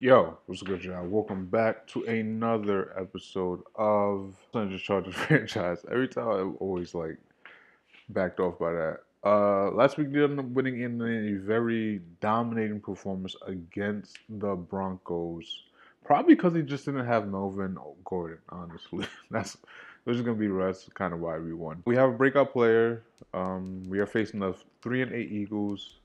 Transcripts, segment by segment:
Yo, what's good, y'all? Welcome back to another episode of Angeles Chargers franchise. Every time I'm always like backed off by that. Uh, last week they ended up winning in a very dominating performance against the Broncos. Probably because they just didn't have Melvin Gordon. Honestly, that's which is gonna be rest. Kind of why we won. We have a breakout player. Um, we are facing the three and eight Eagles.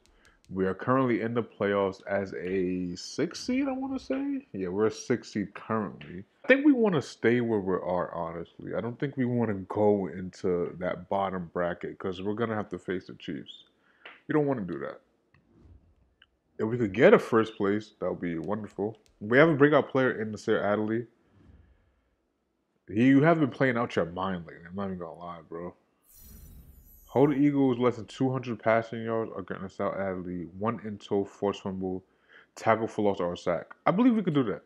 We are currently in the playoffs as a six seed, I want to say. Yeah, we're a six seed currently. I think we want to stay where we are, honestly. I don't think we want to go into that bottom bracket because we're going to have to face the Chiefs. We don't want to do that. If we could get a first place, that would be wonderful. We have a breakout player in Nasir Adderley. You have been playing out your mind lately. I'm not even going to lie, bro. Hold the Eagles less than 200 passing yards against at Adley, one in tow, force fumble, tackle for loss, or sack. I believe we could do that.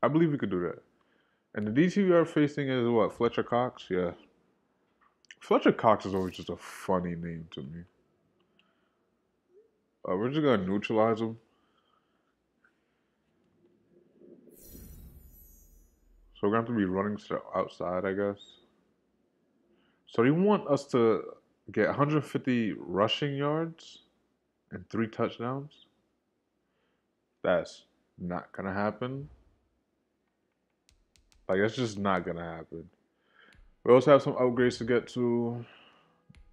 I believe we could do that. And the DC we are facing is what? Fletcher Cox? Yeah. Fletcher Cox is always just a funny name to me. Uh, we're just going to neutralize him. So we're going to have to be running to the outside, I guess. So you want us to get 150 rushing yards and three touchdowns. That's not gonna happen. Like that's just not gonna happen. We also have some upgrades to get to.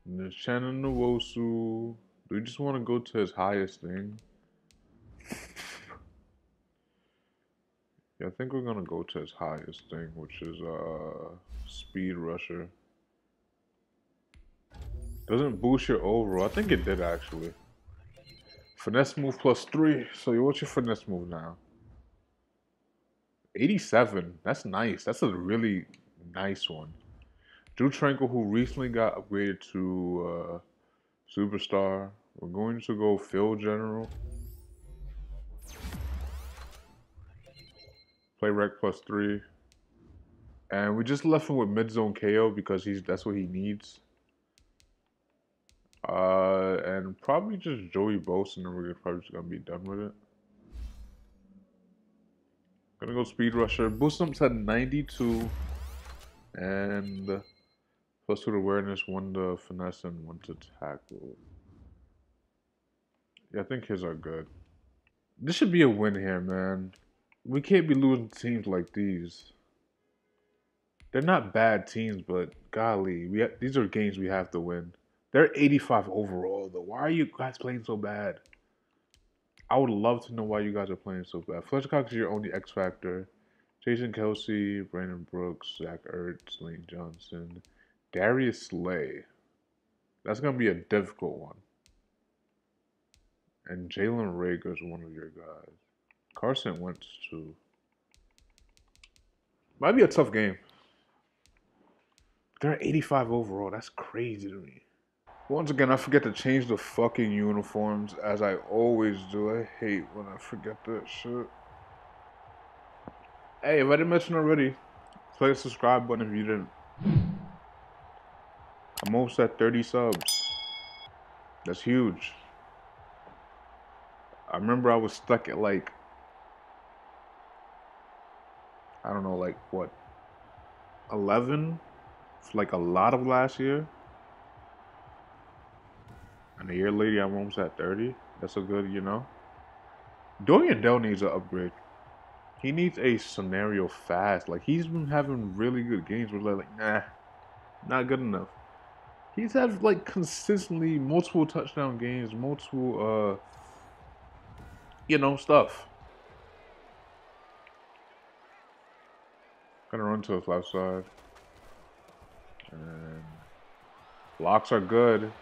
Uchenna Nwosu. Do we just want to go to his highest thing? Yeah, I think we're gonna go to his highest thing, which is uh speed rusher. Doesn't boost your overall. I think it did actually. Finesse move plus three. So what's your finesse move now? 87. That's nice. That's a really nice one. Drew Tranquill, who recently got upgraded to uh, Superstar. We're going to go Field General. Play Rec plus three. And we just left him with mid zone KO because he's that's what he needs. Uh, and probably just Joey Bosa, and then we're probably just gonna be done with it. Gonna go speed rusher. Boost him to 92, and plus two awareness, one to finesse, and one to tackle. Yeah, I think his are good. This should be a win here, man. We can't be losing teams like these. They're not bad teams, but golly, we these are games we have to win. They're 85 overall, though. Why are you guys playing so bad? I would love to know why you guys are playing so bad. Fletcher Cox is your only X Factor. Jason Kelce, Brandon Brooks, Zach Ertz, Lane Johnson, Darius Slay. That's going to be a difficult one. And Jalen Reagor is one of your guys. Carson Wentz, too. Might be a tough game. They're 85 overall. That's crazy to me. Once again, I forget to change the fucking uniforms as I always do. I hate when I forget that shit. Hey, if I didn't mention already, click the subscribe button if you didn't. I'm almost at 30 subs. That's huge. I remember I was stuck at like, I don't know, like what, 11 for like a lot of last year. And a year later, I'm almost at 30. That's a good, you know. Dorian Dell needs an upgrade. He needs a scenario fast. Like, he's been having really good games where, like, nah, not good enough. He's had, like, consistently multiple touchdown games, multiple, uh, you know, stuff. Gonna run to his left side. And blocks are good.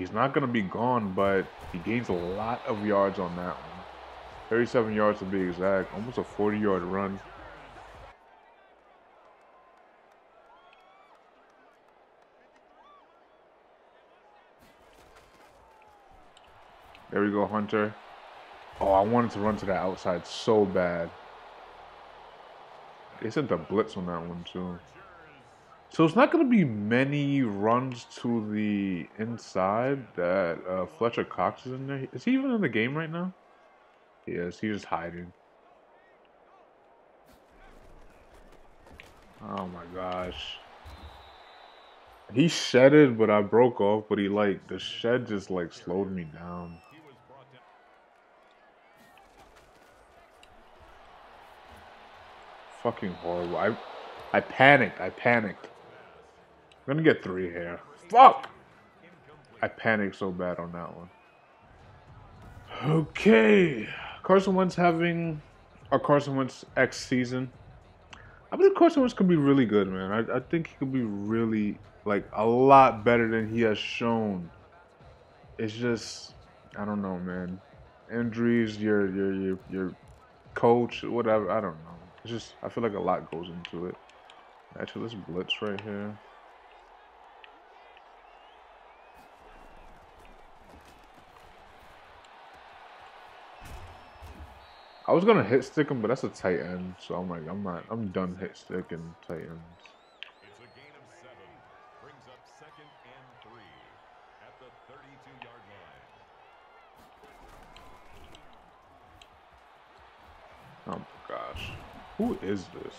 He's not going to be gone, but he gains a lot of yards on that one. 37 yards to be exact. Almost a 40-yard run. There we go, Hunter. Oh, I wanted to run to the outside so bad. They sent the blitz on that one, too. So it's not going to be many runs to the inside that uh, Fletcher Cox is in there. Is he even in the game right now? He is. He's hiding. Oh my gosh. He shedded, but I broke off, but he like, the shed just like slowed me down. Fucking horrible. I, I panicked. I panicked. Gonna get three here. Fuck! I panicked so bad on that one. Okay. Carson Wentz having a Carson Wentz X season. I believe Carson Wentz could be really good, man. I, I think he could be really, like, a lot better than he has shown. It's just, I don't know, man. Injuries, your your your your coach, whatever. I don't know. It's just, I feel like a lot goes into it. Actually, let's blitz right here. I was gonna hit stick him, but that's a tight end, so I'm like, I'm not, I'm done hit sticking tight ends. It's a gain of seven. Brings up second and three at the 32-yard line. Oh my gosh, who is this?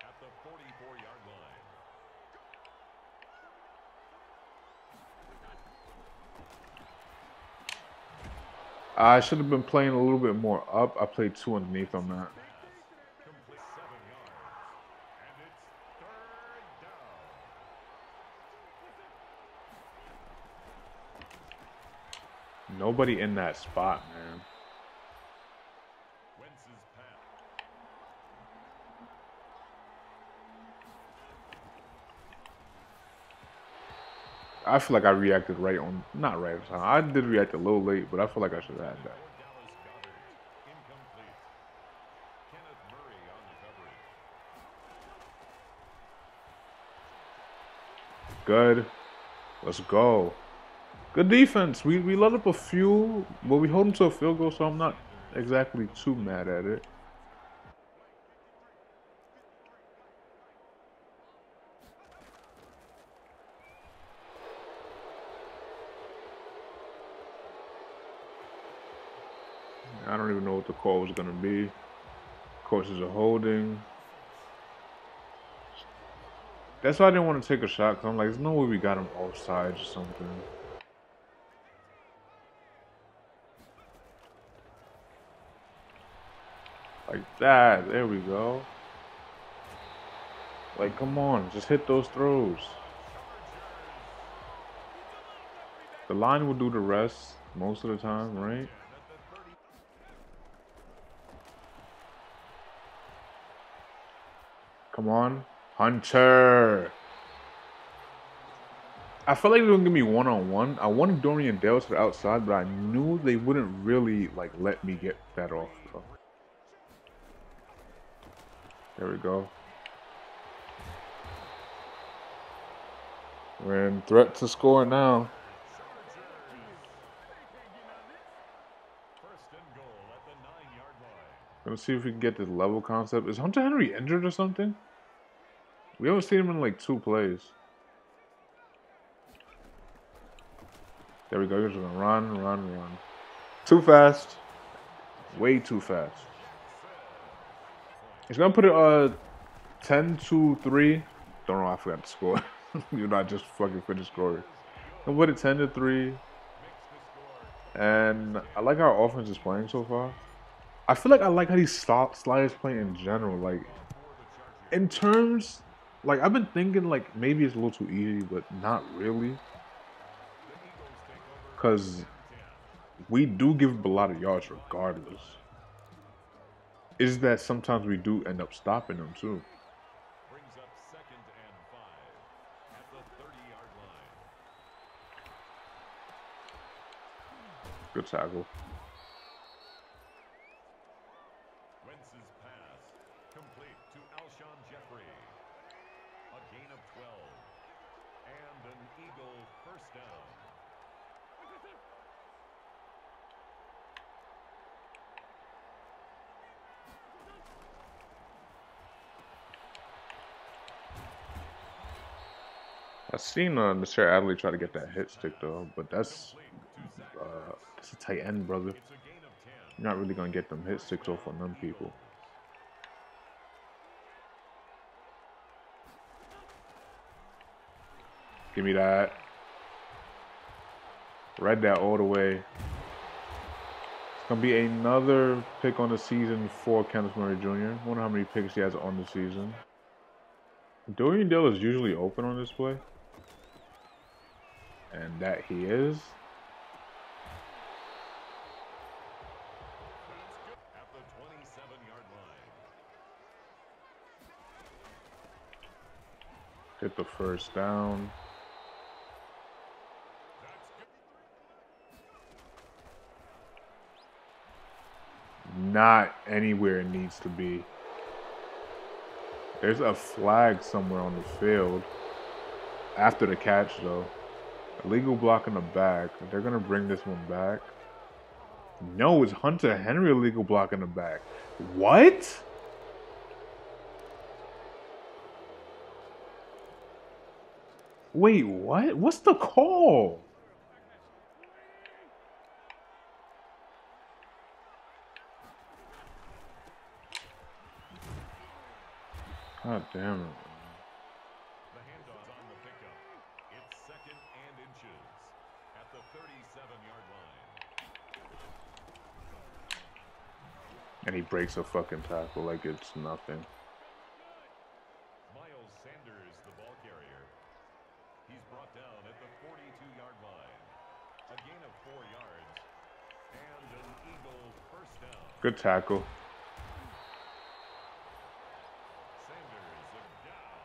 At the 44-yard line. I should have been playing a little bit more up. I played two underneath on that. Nobody in that spot, man. Wentz's pass. I feel like I reacted right on, not right on time. I did react a little late, but I feel like I should have had that. Good. Let's go. Good defense. We we let up a few, but we hold them to a field goal, so I'm not exactly too mad at it. I don't even know what the call was gonna be. Of course, it's a holding. That's why I didn't want to take a shot, because I'm like, there's no way we got him offside or something. Like that. There we go. Like, come on. Just hit those throws. The line will do the rest most of the time, right? Come on. Hunter. I felt like they were gonna give me one on one. I wanted Dorian Dale to the outside, but I knew they wouldn't really like let me get that off. Though. There we go. We're in threat to score now. First and goal at the nine-yard line. Let's see if we can get this level concept. Is Hunter Henry injured or something? We haven't seen him in like two plays. There we go. He's gonna run, run, run. Too fast. Way too fast. He's gonna put it uh 10 to 3. Don't know, I forgot to score. You're not just fucking finish scoring. Gonna put it 10 to 3. And I like how our offense is playing so far. I feel like I like how these sliders play in general. Like in terms, like I've been thinking like maybe it's a little too easy, but not really. Cause we do give up a lot of yards regardless. Is that sometimes we do end up stopping them too. Good up seen uh, Nasir Adderley try to get that hit stick though, but that's uh, that's a tight end, brother. You're not really gonna get them hit sticks off on them people. Give me that. Read that all the way. It's gonna be another pick on the season for Kenneth Murray Jr. Wonder how many picks he has on the season. Dorian Dale is usually open on this play. And that he is. At the 27-yard line. Hit the first down. Not anywhere it needs to be. There's a flag somewhere on the field. After the catch, though. Illegal block in the back. They're going to bring this one back. No, it's Hunter Henry illegal block in the back. What? Wait, what? What's the call? God damn it. The handoff on the pickup. It's second and inches at the 37-yard line. And he breaks a fucking tackle like it's nothing. Miles Sanders, the ball carrier. He's brought down at the 42-yard line. A gain of four yards. And an Eagle first down. Good tackle. Sanders a down.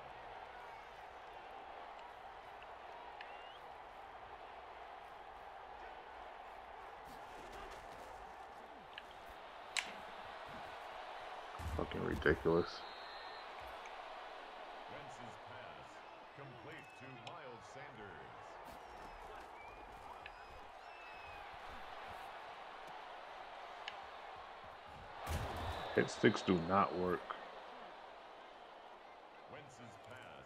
Fucking ridiculous. Hit sticks do not work. Wentz's pass.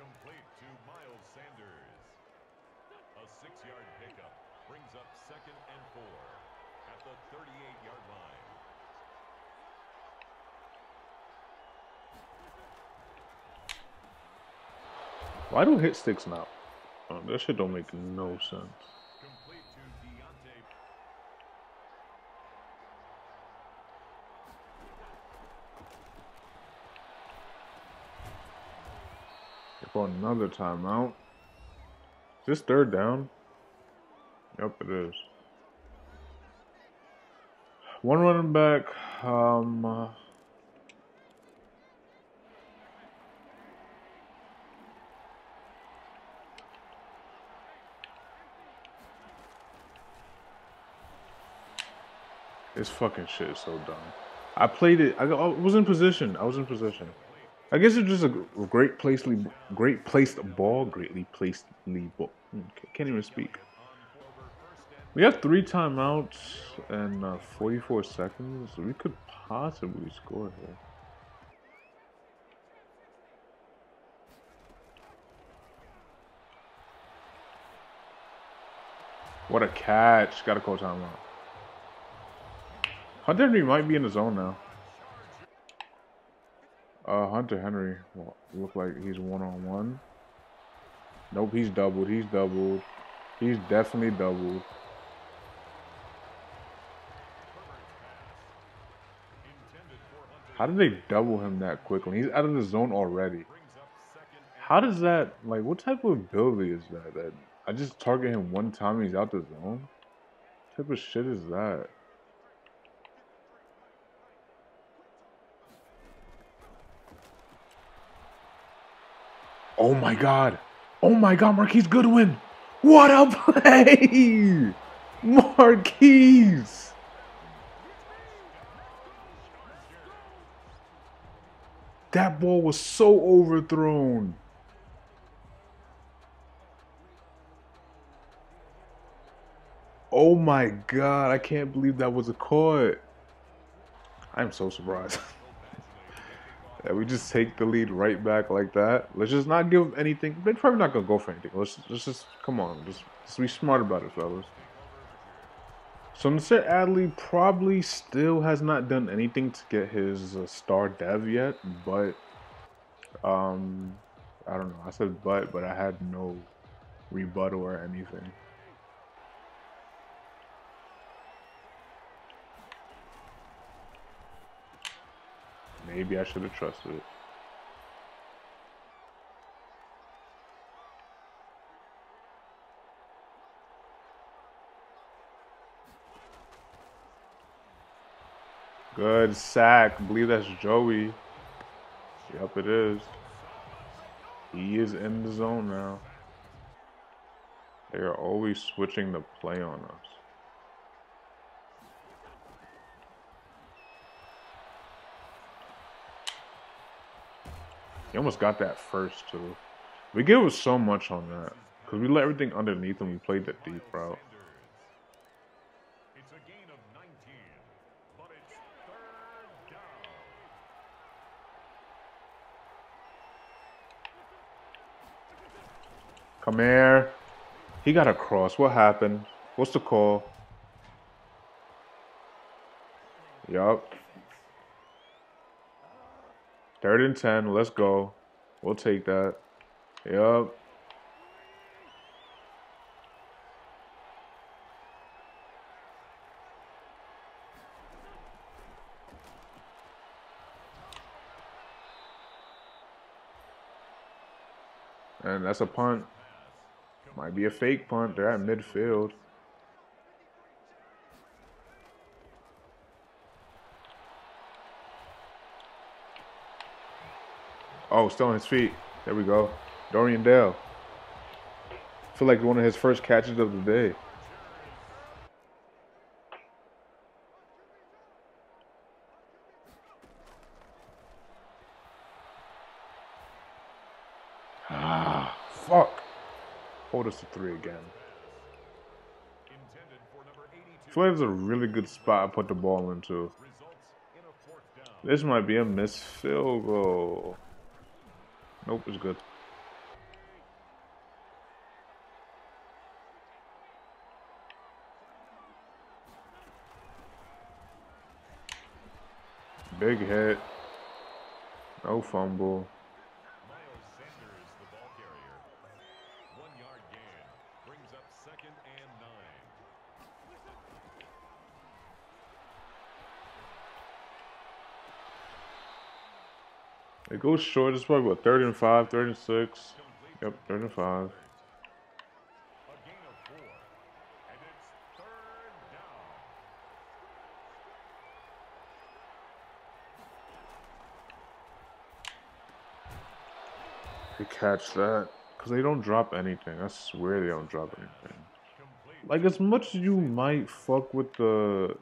Complete to Miles Sanders. A six-yard pickup brings up second and four at the 38-yard line. Why do hit sticks not? Oh, that shit don't make no sense. For another timeout. Is this third down? Yep, it is. One running back. Um. uh, This fucking shit is so dumb. I played it. I, was in position. I was in position. I guess it's just a gr- great placely, great placed ball, greatly placedly ball. Can't even speak. We have three timeouts and uh, 44 seconds. We could possibly score here. What a catch! Got to call timeout. Hunter Henry might be in the zone now. Uh, Hunter Henry well, look like he's one on one. Nope, he's doubled. He's doubled. He's definitely doubled. How did they double him that quickly? He's out of the zone already. How does that like? What type of ability is that? That I just target him one time, he's out the zone. What type of shit is that? Oh my god! Oh my god, Marquise Goodwin! What a play! Marquise! That ball was so overthrown. Oh my god, I can't believe that was a caught. I'm so surprised. that we just take the lead right back like that. Let's just not give anything. They're probably not gonna go for anything. Let's, let's just come on. Just, just be smart about it, fellas. So Nasir Adderley probably still has not done anything to get his uh, star dev yet, but um, I don't know. I said but, but I had no rebuttal or anything. Maybe I should have trusted it. Good sack. I believe that's Joey. Yep, it is. He is in the zone now. They are always switching the play on us. He almost got that first, too. We gave us so much on that. Because we let everything underneath and we played the deep route. It's a gain of 19, but it's third down. Come here. He got a cross. What happened? What's the call? Yup. Third and ten. Let's go. We'll take that. Yup. And that's a punt. Might be a fake punt. They're at midfield. Oh, still on his feet. There we go. Dorian Dale. feel like one of his first catches of the day. Ah, fuck. Hold us to three again. Intended for number 82. I feel like it's a really good spot to put the ball into. This might be a missed field goal. Nope, it was good. Big hit. No fumble. Miles Sanders, the ball carrier. One yard gain. Brings up second and nine. It goes short. It's probably what, 30 and 5, 30 and 6. Yep, 30 and 5. a gain of four. And it's third down. They catch that. Because they don't drop anything. I swear they don't drop anything. Like, as much as you might fuck with the A gain of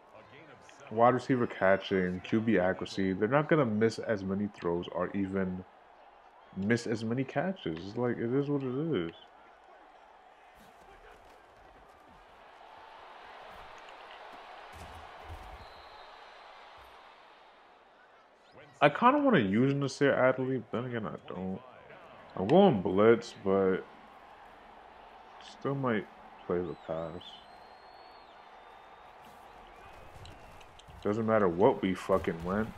seven. Wide receiver catching, QB accuracy, they're not to miss as many throws or even miss as many catches. It's like, it is what it is. I kind of want to use Nasir Adderley, but then again, I don't. I'm going blitz, but still might play the pass. Doesn't matter what we fucking went.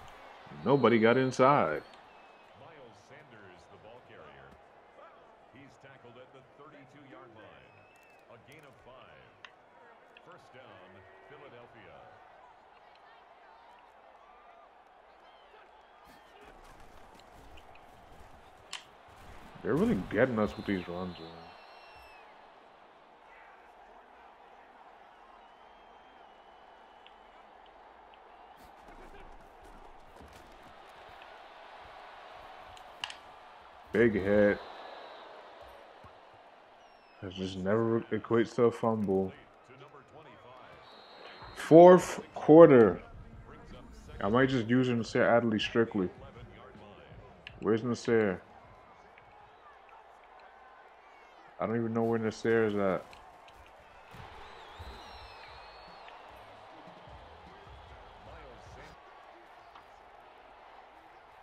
Nobody got inside. Miles Sanders, the ball carrier. He's tackled at the 32-yard line. A gain of five. First down, Philadelphia. They're really getting us with these runs, man. Big hit. That just never equates to a fumble. To number 25. Fourth quarter. I might just use Nasir Adderley strictly. 11-yard line. Where's Nasir? I don't even know where Nasir is at.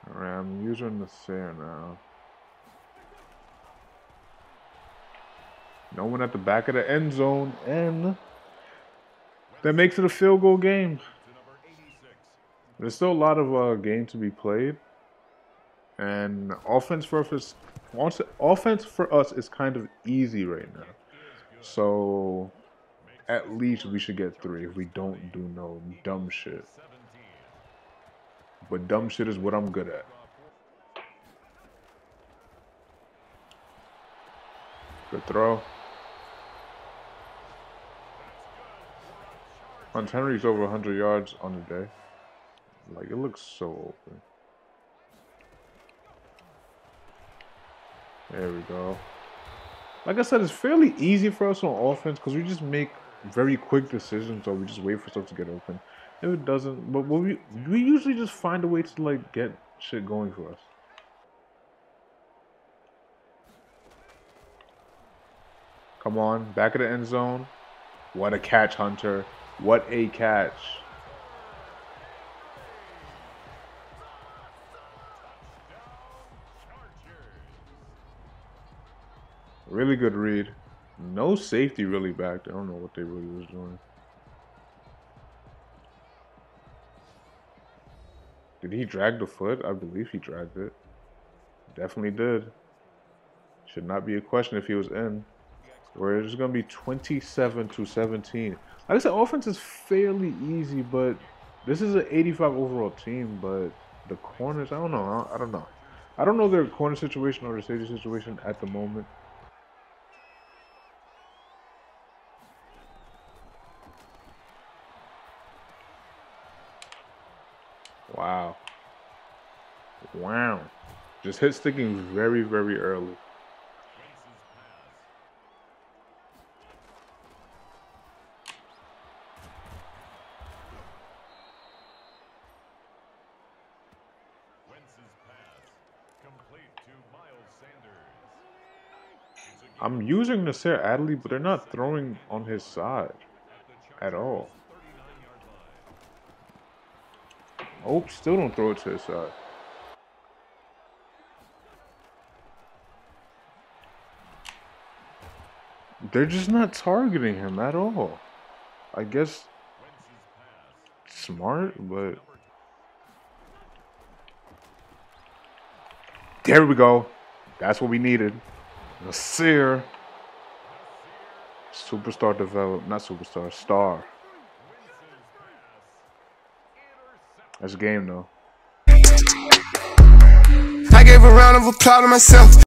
Alright, I'm using Nasir now. No one at the back of the end zone, and that makes it a field goal game. To number 86. There's still a lot of uh, game to be played, and offense versus Once offense for us is kind of easy right now. So at least we should get three if we don't do no dumb shit. But dumb shit is what I'm good at. Good throw. Hunt Henry's over 100 yards on the day. Like, it looks so open. There we go. Like I said, it's fairly easy for us on offense because we just make very quick decisions or we just wait for stuff to get open. If it doesn't, but we we usually just find a way to like get shit going for us. Come on, back of the end zone. What a catch, Hunter. What a catch. Really good read. No safety really back. I don't know what they really was doing. Did he drag the foot? I believe he dragged it. Definitely did. Should not be a question if he was in. Where it's going to be 27 to 17. Like I said, offense is fairly easy, but this is an 85 overall team. But the corners, I don't know. I don't know. I don't know their corner situation or the safety situation at the moment. Wow. Wow. Just hit sticking very, very early. I'm using Nasir Adderley, but they're not throwing on his side at all. Oh, still don't throw it to his side. They're just not targeting him at all. I guess smart, but there we go. That's what we needed. Nasir. Superstar develop, not superstar, star. That's a game though. I gave a round of applause to myself.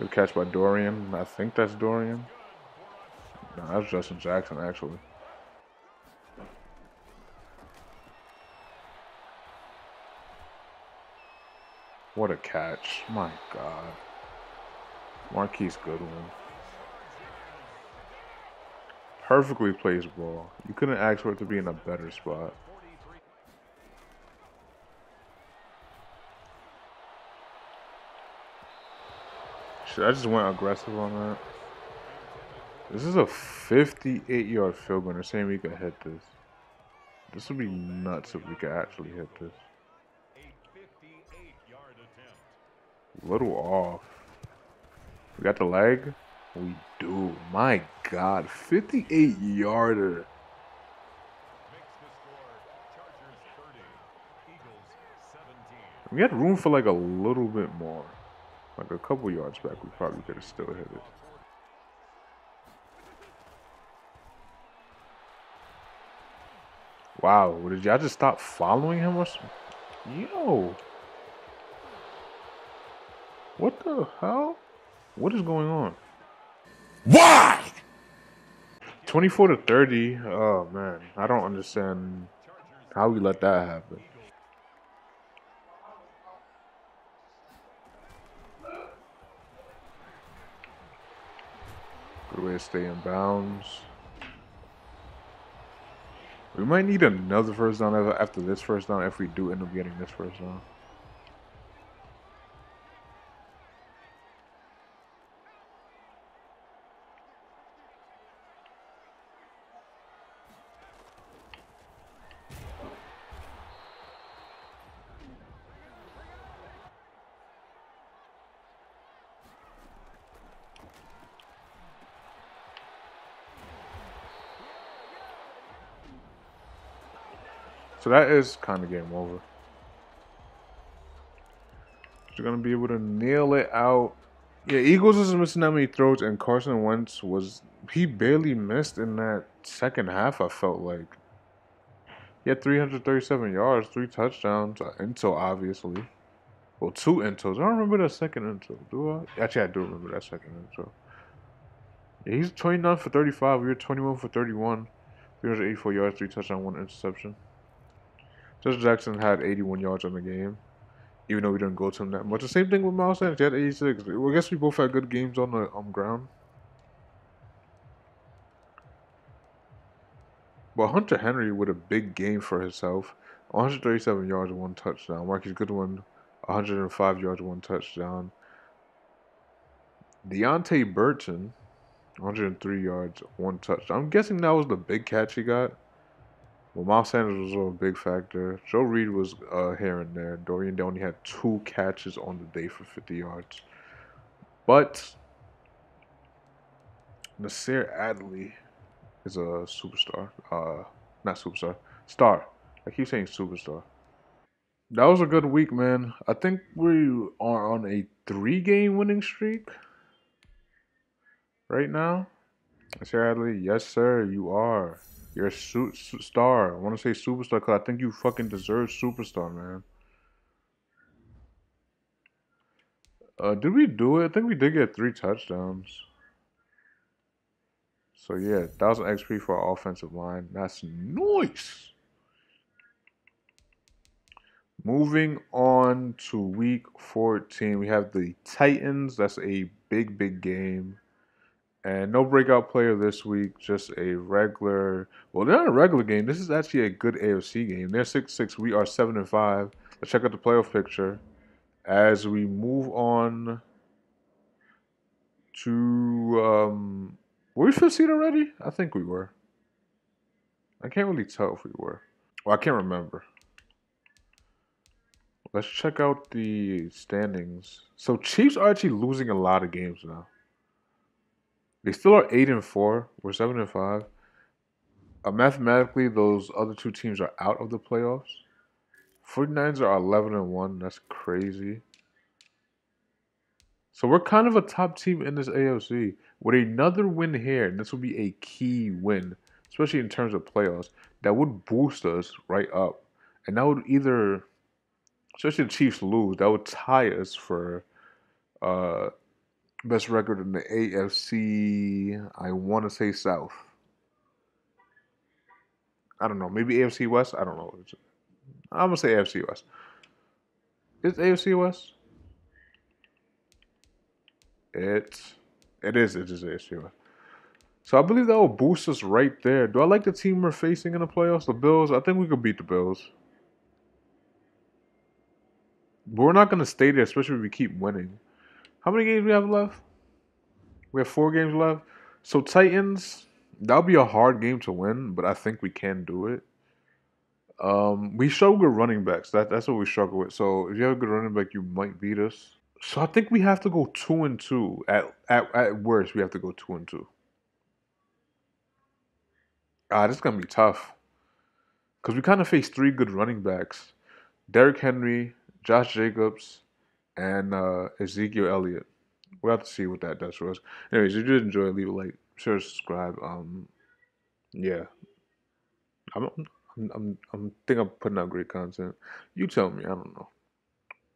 Good catch by Dorian. I think that's Dorian. No, that's Justin Jackson actually. What a catch. My God. Marquise Goodwin. Perfectly plays ball. You couldn't ask for it to be in a better spot. Shit, I just went aggressive on that. This is a 58 yard field goal. They're saying we could hit this. This would be nuts if we could actually hit this. Little off. We got the leg. We do. My God. 58 yarder. We had room for like a little bit more. Like a couple yards back, we probably could have still hit it. Wow, did y'all just stop following him or something? Yo. What the hell? What is going on? Why? 24 to 30. Oh man, I don't understand how we let that happen. Good way to stay in bounds. We might need another first down after this first down if we do end up getting this first down. So that is kind of game over. You're gonna be able to nail it out. Yeah, Eagles is missing that many throws, and Carson Wentz was he barely missed in that second half. I felt like he had 337 yards, three touchdowns, uh, Intel obviously. Well, two intros. I don't remember that second intro. Do I? Actually, I do remember that second intro. Yeah, he's 29 for 35. We were 21 for 31. 384 yards, three touchdowns, one interception. Josh Jackson had 81 yards on the game, even though we didn't go to him that much. The same thing with Miles Sanders. He had 86. Well, I guess we both had good games on the um, ground. But Hunter Henry with a big game for himself. 137 yards, one touchdown. Marquise Goodwin 105 yards, one touchdown. Deontay Burton, 103 yards, one touchdown. I'm guessing that was the big catch he got. Well, Miles Sanders was a big factor. Joe Reed was uh, here and there. Dorian only had two catches on the day for 50 yards. But Nasir Adderley is a superstar. Uh, not superstar. Star. I keep saying superstar. That was a good week, man. I think we are on a three game winning streak right now. Sadly, yes, sir, you are. You're a su- su- star. I want to say superstar because I think you fucking deserve superstar, man. Uh, did we do it? I think we did get three touchdowns. So yeah, thousand XP for our offensive line. That's nice. Moving on to week 14, we have the Titans. That's a big, big game. And no breakout player this week, just a regular. Well, they're not a regular game. This is actually a good AFC game. They're 6 6. We are 7 and 5. Let's check out the playoff picture as we move on to. Um, were we fifth seed already? I think we were. I can't really tell if we were. Well, I can't remember. Let's check out the standings. So Chiefs are actually losing a lot of games now. They still are eight and four. We're seven and five. Uh, mathematically, those other two teams are out of the playoffs. 49ers are 11 and 1. That's crazy. So we're kind of a top team in this AFC. With another win here, and this would be a key win, especially in terms of playoffs, that would boost us right up. And that would either especially the Chiefs lose, that would tie us for uh, best record in the AFC. I want to say South. I don't know. Maybe AFC West. I don't know. I'm gonna say AFC West. Is AFC West? It it is. It is AFC West. So I believe that will boost us right there. Do I like the team we're facing in the playoffs? The Bills. I think we could beat the Bills. But we're not going to stay there, especially if we keep winning. How many games we have left? We have four games left. So Titans, that'll be a hard game to win, but I think we can do it. Um, we struggle with running backs. That, that's what we struggle with. So if you have a good running back, you might beat us. So I think we have to go two and two. At at at worst, we have to go two and two. Ah, this is gonna be tough. Cause we kind of face three good running backs: Derrick Henry, Josh Jacobs, and uh, Ezekiel Elliott. We'll have to see what that does for us. Anyways, if you did enjoy, leave a like, share, subscribe. Um, yeah, I'm, I'm, I'm, I'm think I'm putting out great content. You tell me. I don't know.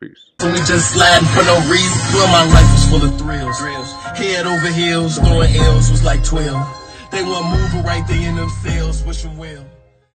Peace. We just sliding for no reason. Well, my life was full of thrills. thrills. Head over heels, throwing L's was like 12. They want moving right there in themselves, wishing well.